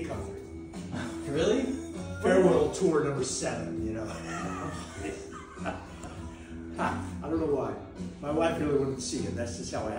cover. Really? Farewell tour number seven, you know. I don't know why. My wife really wanted to see it. That's just how it happened.